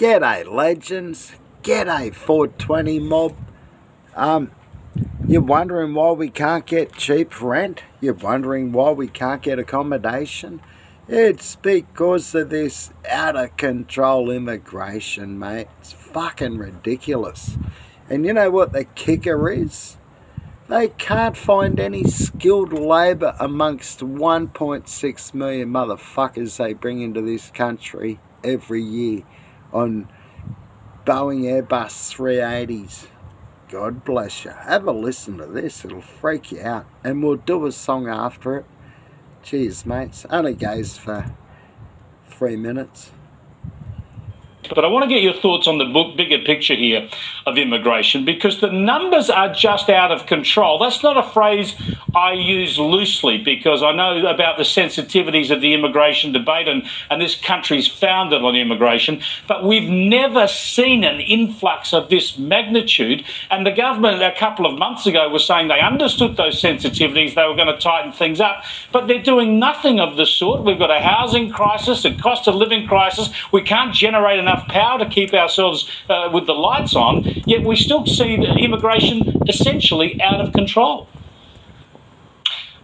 G'day legends, g'day 420 mob. Um, you're wondering why we can't get cheap rent? You're wondering why we can't get accommodation? It's because of this out of control immigration, mate. It's fucking ridiculous. And you know what the kicker is? They can't find any skilled labour amongst 1.6 million motherfuckers they bring into this country every year on Boeing Airbus 380s. God bless you. Have a listen to this. It'll freak you out. And we'll do a song after it. Cheers, mates. Only goes for three minutes. But I want to get your thoughts on the book, bigger picture here of immigration because the numbers are just out of control. That's not a phrase I use loosely because I know about the sensitivities of the immigration debate and, and this country's founded on immigration. But we've never seen an influx of this magnitude. And the government a couple of months ago was saying they understood those sensitivities, they were going to tighten things up. But they're doing nothing of the sort. We've got a housing crisis, a cost of living crisis. We can't generate enough enough power to keep ourselves uh, with the lights on, yet we still see immigration essentially out of control.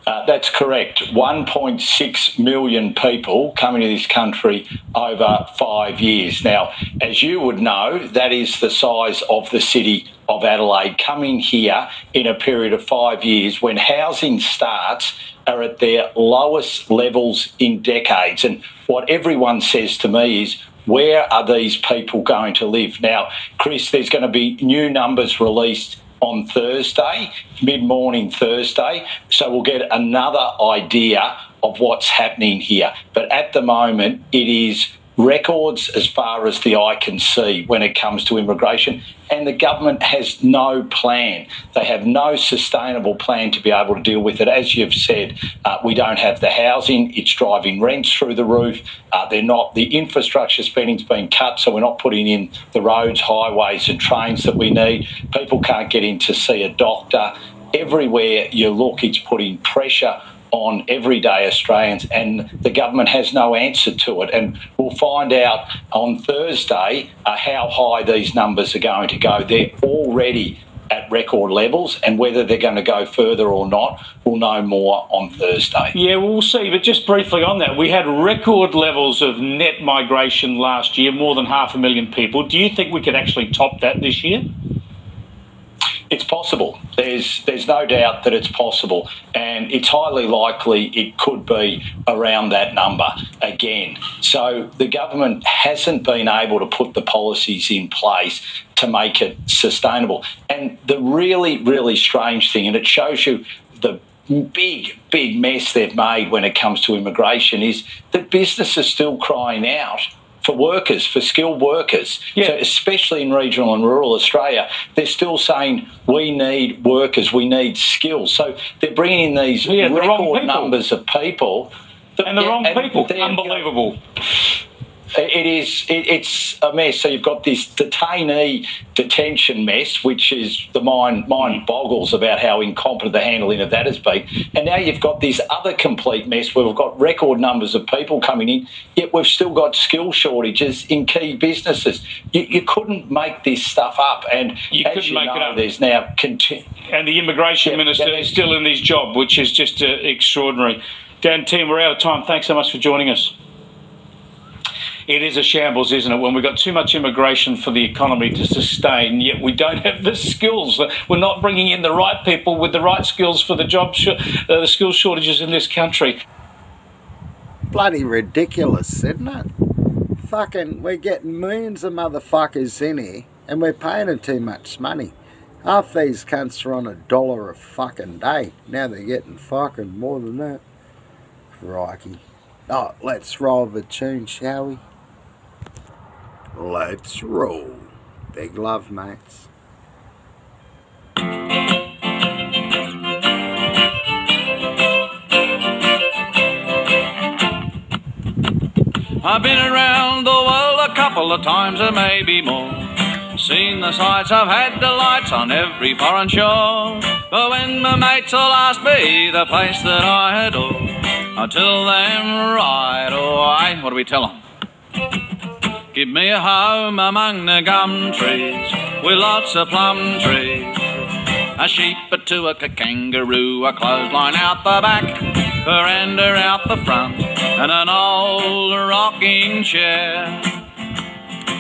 Uh, that's correct. 1.6 million people coming to this country over five years. Now, as you would know, that is the size of the city of Adelaide coming here in a period of five years when housing starts are at their lowest levels in decades. And what everyone says to me is, where are these people going to live? Now, Chris, there's going to be new numbers released on Thursday, mid morning Thursday. So we'll get another idea of what's happening here. But at the moment, it is records as far as the eye can see when it comes to immigration, and the government has no plan. They have no sustainable plan to be able to deal with it. As you've said, uh, we don't have the housing, it's driving rents through the roof. Uh, they're not, the infrastructure spending's been cut, so we're not putting in the roads, highways, and trains that we need. People can't get in to see a doctor. Everywhere you look, it's putting pressure on everyday Australians, and the government has no answer to it. And we'll find out on Thursday uh, how high these numbers are going to go. They're already at record levels, and whether they're going to go further or not, we'll know more on Thursday. Yeah, we'll see. But just briefly on that, we had record levels of net migration last year, more than half a million people. Do you think we could actually top that this year? It's possible. There's there's no doubt that it's possible, and it's highly likely it could be around that number again. So the government hasn't been able to put the policies in place to make it sustainable. And the really really strange thing, and it shows you the big, big mess they've made when it comes to immigration is that business is still crying out for workers, for skilled workers. Yeah. So especially in regional and rural Australia, they're still saying we need workers, we need skills. So they're bringing in these yeah, record the numbers of people. That, and the yeah, wrong people. Unbelievable it is it, it's a mess. So you've got this detainee detention mess, which is the mind mind boggles about how incompetent the handling of that has been. And now you've got this other complete mess where we've got record numbers of people coming in, yet we've still got skill shortages in key businesses. You, you couldn't make this stuff up, and you couldn't you make know, it up. There's now conti- and the immigration yeah, minister is still in his job, which is just uh, extraordinary. Dan Tehan, we're out of time. Thanks so much for joining us it is a shambles, isn't it? When we've got too much immigration for the economy to sustain, yet we don't have the skills. We're not bringing in the right people with the right skills for the job, sh- uh, the skill shortages in this country. Bloody ridiculous, isn't it? Fucking, we're getting millions of motherfuckers in here, and we're paying them too much money. Half these cunts are on a dollar a fucking day. Now they're getting fucking more than that. Crikey. Oh, let's roll the tune, shall we? Let's roll. Big love, mates. I've been around the world a couple of times and maybe more. Seen the sights, I've had delights on every foreign shore. But when my mates all ask me the place that I adore, I tell them right away. What do we tell them? Give me a home among the gum trees with lots of plum trees. A sheep, a tuak, a kangaroo, a clothesline out the back, veranda out the front, and an old rocking chair.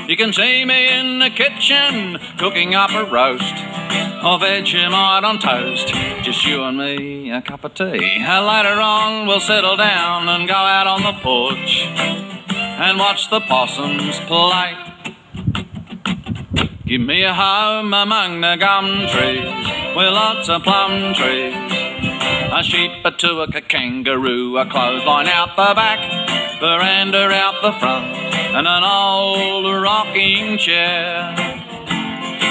You can see me in the kitchen cooking up a roast or Vegemite on toast. Just you and me, a cup of tea. Later on, we'll settle down and go out on the porch and watch the possums play. Give me a home among the gum trees with lots of plum trees. A sheep, a tuak, a kangaroo, a clothesline out the back, veranda out the front, and an old rocking chair.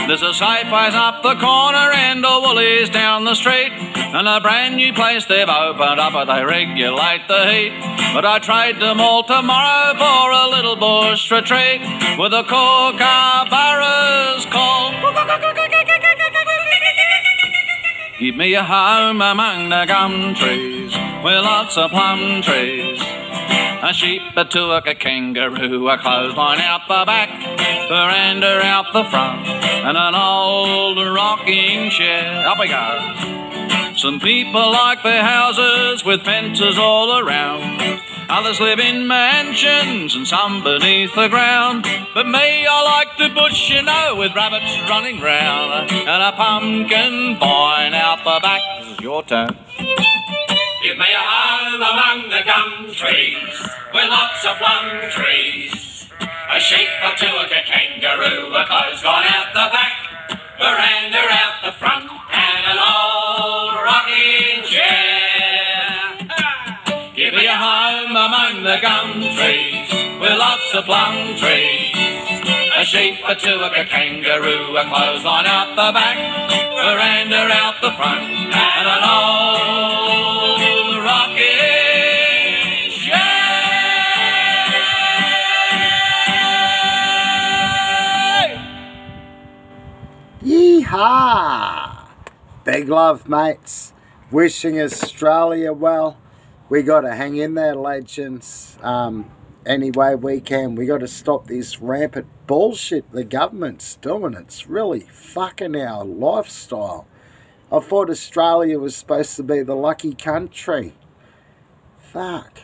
There's a Safeways up the corner and a Woolies down the street. And a brand new place they've opened up but they regulate the heat. But I trade them all tomorrow for a little bush retreat with a kookaburras call. Give me a home among the gum trees with lots of plum trees. A sheep, a tuak, a kangaroo, a clothesline out the back, veranda out the front, and an old rocking chair. Up we go. Some people like their houses with fences all around. Others live in mansions and some beneath the ground. But me, I like the bush, you know, with rabbits running round and a pumpkin vine out the back. This is your turn. Give me a home among the gum trees, with lots of plum trees. A sheep, a tuak, a kangaroo, a clothesline out the back, veranda out the gum trees, with lots of plum trees. A sheep, a tuak, a kangaroo, a clothesline out the back, veranda out the front, and an old rocking chair. Yeehaw! Big love, mates. Wishing Australia well. We got to hang in there, legends. Um, any way we can. We got to stop this rampant bullshit the government's doing. It's really fucking our lifestyle. I thought Australia was supposed to be the lucky country. Fuck.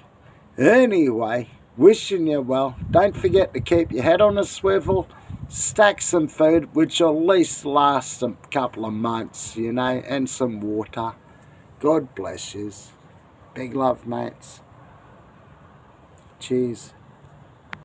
Anyway, wishing you well. Don't forget to keep your head on a swivel. Stack some food, which at least last a couple of months, you know, and some water. God bless yous. Big love, mates. Cheers.